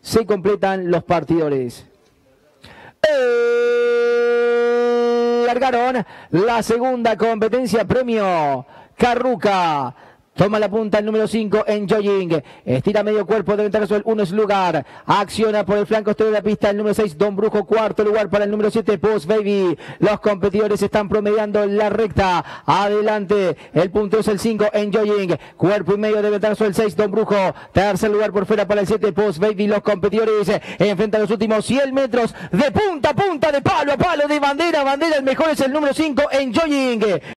se completan los partidores. Largaron la segunda competencia premio Carruca. Toma la punta el número 5 en Joying. Estira medio cuerpo de ventaja el 1 es lugar. Acciona por el flanco exterior de la pista el número 6 Don Brujo. Cuarto lugar para el número 7 Post Baby. Los competidores están promediando la recta. Adelante. El punto es el 5 en Joying. Cuerpo y medio de ventaja el 6 Don Brujo. Tercer lugar por fuera para el 7 Post Baby. Los competidores enfrentan los últimos 100 metros de punta a punta, de palo a palo, de bandera a bandera. El mejor es el número 5 en Joying.